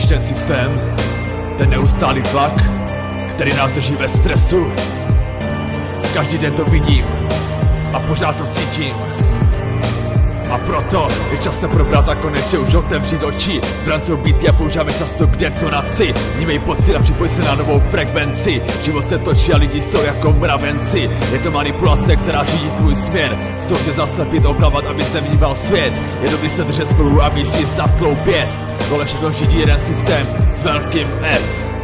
systém, ten neustálý tlak, který nás drží ve stresu. Každý den to vidím a pořád to cítím. A proto je čas se probrat a konečně už otevřít oči. Zbran jsou býtky a používáme často k detonaci Nímej pocit a připoj se na novou frekvenci. Život se točí a lidi jsou jako mravenci. Je to manipulace, která řídí tvůj směr. Chcou tě zaslepit, oklavat, abys nevnímal svět. Je dobrý se držet spolu a vyždít za tlou pěst. Tohle všechno řídí jeden systém s velkým S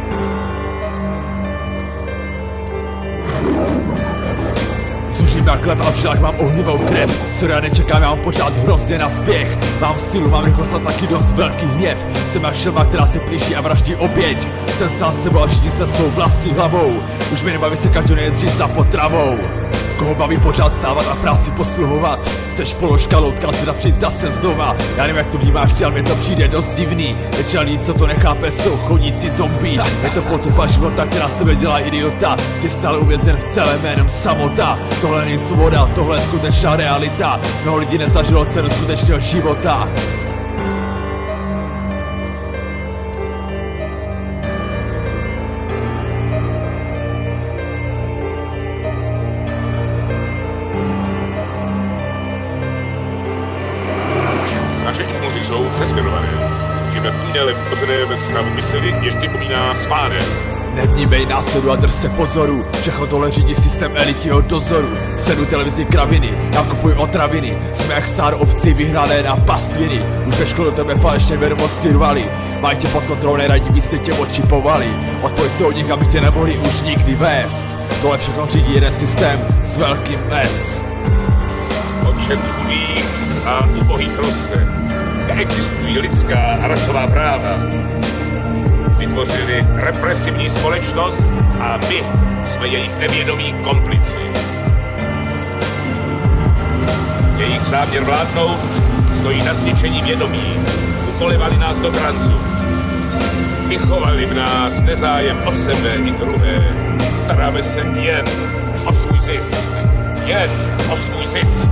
Zuřím jak lev a žilách mám ohnivou krev. Já nečekám, já mám pořád hrozně na spěch. Mám sílu, mám rychlost a taky dost velký hněv. Jsem jak šelma, která se plíží a vraždí oběť. Jsem sám sebou a řídím se svou vlastní hlavou. Už mi nebaví se každou nejdřív za potravou Koho baví pořád stávat a práci posluhovat. Seš položka loutka, zda přijít zase znova. Já nevím jak to vnímáš ty, ale mi to přijde dost divný. Lidí, co to nechápe, jsou chodící zombie Je to potupa života, která z tebe dělá idiota. Jsi stále uvězen v celém jménem samota. Tohle není svoboda, tohle je skutečná realita. Mnoho lidí nezažilo cenu skutečného života jsou přesměrované. Žijeme v uměle vytvořeném stavu mysli, jež připomíná spánek. Nevnímej následu a drž se pozoru. Všechno tohle řídí systém elitního dozoru. Sedu televizní kraviny, nakupuj otraviny. Jsme jak star ovci vyhrané na pastviny. Už ve škole tebe falešně vědomosti rvali. Mají tě pod kontrolou, neradí by se tě očipovali Odpoj se od nich, aby tě nemohli už nikdy vést. Tohle všechno řídí jeden systém s velkým S. Počet chudých a ubohých roste. Neexistují lidská a rasová práva. Vytvořili represivní společnost a my jsme jejich nevědomí komplici. Jejich záměr vládnout stojí na zničení vědomí. Ukolevali nás do tranzu. Vychovali v nás nezájem o sebe i druhé. Staráme se jen o svůj zisk. Jen o svůj zisk.